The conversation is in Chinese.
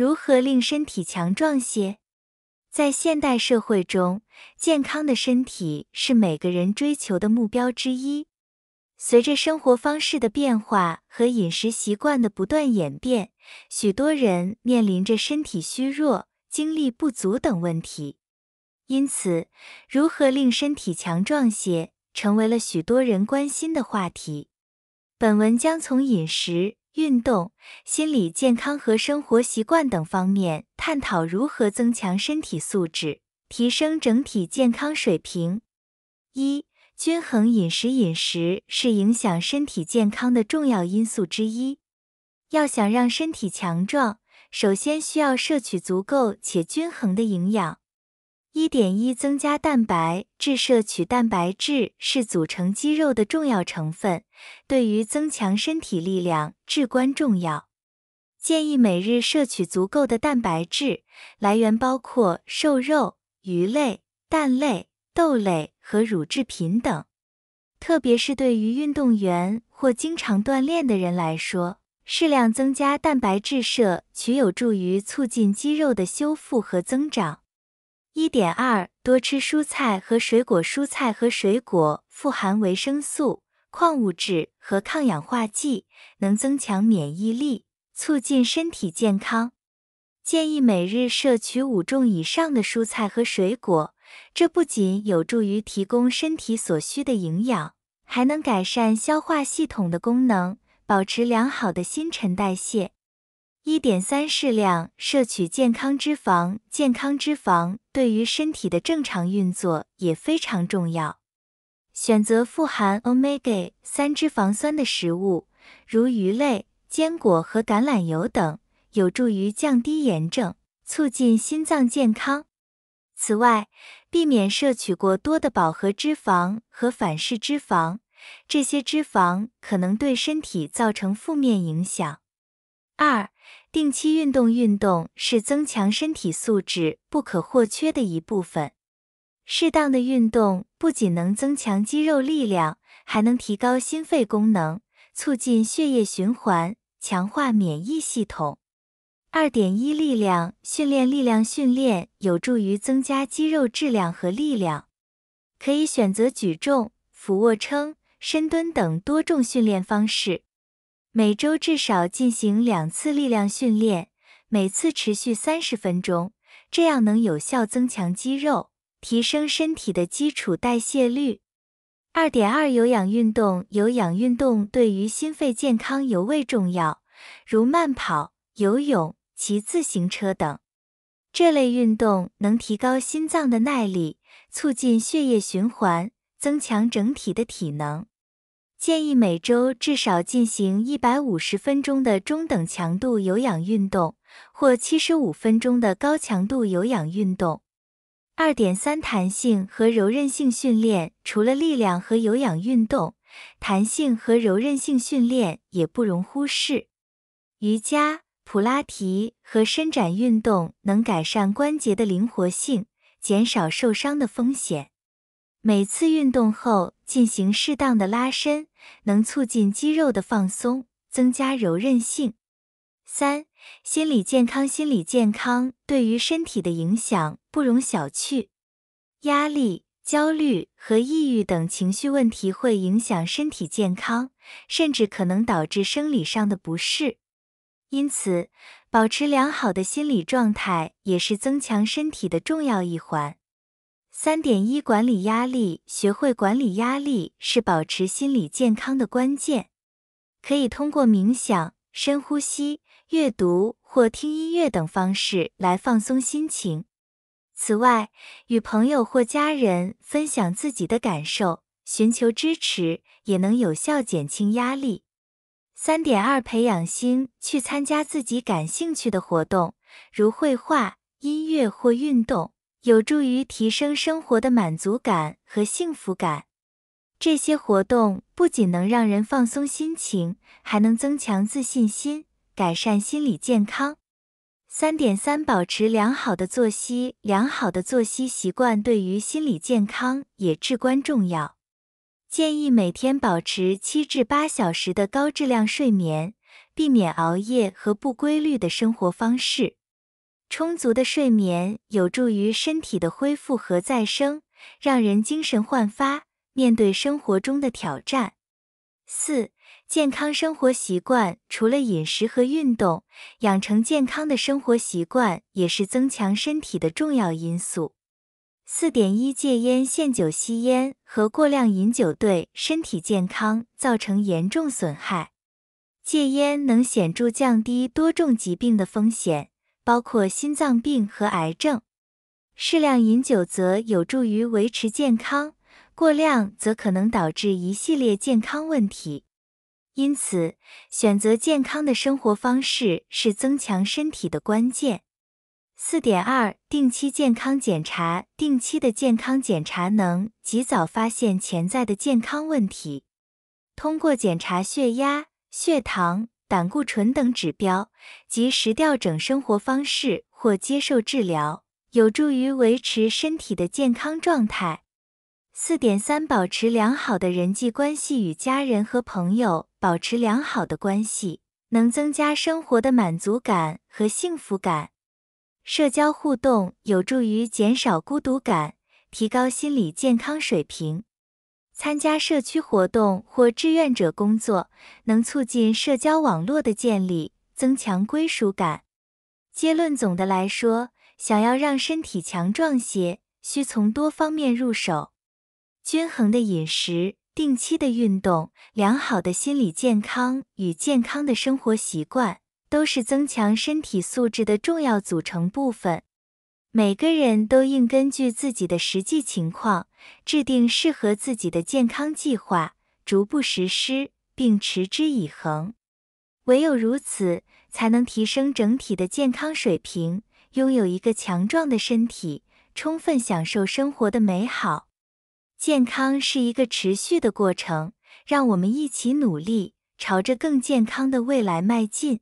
如何令身体强壮些？在现代社会中，健康的身体是每个人追求的目标之一。随着生活方式的变化和饮食习惯的不断演变，许多人面临着身体虚弱、精力不足等问题。因此，如何令身体强壮些，成为了许多人关心的话题。本文将从饮食。运动、心理健康和生活习惯等方面探讨如何增强身体素质，提升整体健康水平。一、均衡饮食。饮食是影响身体健康的重要因素之一。要想让身体强壮，首先需要摄取足够且均衡的营养。一点一增加蛋白质，摄取蛋白质是组成肌肉的重要成分，对于增强身体力量至关重要。建议每日摄取足够的蛋白质，来源包括瘦肉、鱼类、蛋类、豆类和乳制品等。特别是对于运动员或经常锻炼的人来说，适量增加蛋白质摄取有助于促进肌肉的修复和增长。一点二，多吃蔬菜和水果。蔬菜和水果富含维生素、矿物质和抗氧化剂，能增强免疫力，促进身体健康。建议每日摄取五种以上的蔬菜和水果，这不仅有助于提供身体所需的营养，还能改善消化系统的功能，保持良好的新陈代谢。一点三，适量摄取健康脂肪。健康脂肪对于身体的正常运作也非常重要。选择富含 omega 三脂肪酸的食物，如鱼类、坚果和橄榄油等，有助于降低炎症，促进心脏健康。此外，避免摄取过多的饱和脂肪和反式脂肪，这些脂肪可能对身体造成负面影响。二。定期运动，运动是增强身体素质不可或缺的一部分。适当的运动不仅能增强肌肉力量，还能提高心肺功能，促进血液循环，强化免疫系统。二点一，力量训练，力量训练有助于增加肌肉质量和力量，可以选择举重、俯卧撑、深蹲等多重训练方式。每周至少进行两次力量训练，每次持续三十分钟，这样能有效增强肌肉，提升身体的基础代谢率。二点二，有氧运动，有氧运动对于心肺健康尤为重要，如慢跑、游泳、骑自行车等。这类运动能提高心脏的耐力，促进血液循环，增强整体的体能。建议每周至少进行一百五十分钟的中等强度有氧运动，或七十五分钟的高强度有氧运动。二点三，弹性和柔韧性训练，除了力量和有氧运动，弹性和柔韧性训练也不容忽视。瑜伽、普拉提和伸展运动能改善关节的灵活性，减少受伤的风险。每次运动后进行适当的拉伸，能促进肌肉的放松，增加柔韧性。三、心理健康，心理健康对于身体的影响不容小觑。压力、焦虑和抑郁等情绪问题会影响身体健康，甚至可能导致生理上的不适。因此，保持良好的心理状态也是增强身体的重要一环。三点一，管理压力，学会管理压力是保持心理健康的关键。可以通过冥想、深呼吸、阅读或听音乐等方式来放松心情。此外，与朋友或家人分享自己的感受，寻求支持，也能有效减轻压力。三点二，培养心，去参加自己感兴趣的活动，如绘画、音乐或运动。有助于提升生活的满足感和幸福感。这些活动不仅能让人放松心情，还能增强自信心，改善心理健康。三点三，保持良好的作息。良好的作息习惯对于心理健康也至关重要。建议每天保持七至八小时的高质量睡眠，避免熬夜和不规律的生活方式。充足的睡眠有助于身体的恢复和再生，让人精神焕发，面对生活中的挑战。四、健康生活习惯除了饮食和运动，养成健康的生活习惯也是增强身体的重要因素。四点一戒烟、限酒、吸烟和过量饮酒对身体健康造成严重损害。戒烟能显著降低多种疾病的风险，包括心脏病和癌症。适量饮酒则有助于维持健康，过量则可能导致一系列健康问题。因此，选择健康的生活方式是增强身体的关键。四点二，定期健康检查。定期的健康检查能及早发现潜在的健康问题。通过检查血压、血糖、胆固醇等指标，及时调整生活方式或接受治疗，有助于维持身体的健康状态。四点三，保持良好的人际关系，与家人和朋友保持良好的关系，能增加生活的满足感和幸福感。社交互动有助于减少孤独感，提高心理健康水平。参加社区活动或志愿者工作，能促进社交网络的建立，增强归属感。结论：总的来说，想要让身体强壮些，需从多方面入手：均衡的饮食、定期的运动、良好的心理健康与健康的生活习惯。都是增强身体素质的重要组成部分。每个人都应根据自己的实际情况，制定适合自己的健康计划，逐步实施并持之以恒。唯有如此，才能提升整体的健康水平，拥有一个强壮的身体，充分享受生活的美好。健康是一个持续的过程，让我们一起努力，朝着更健康的未来迈进。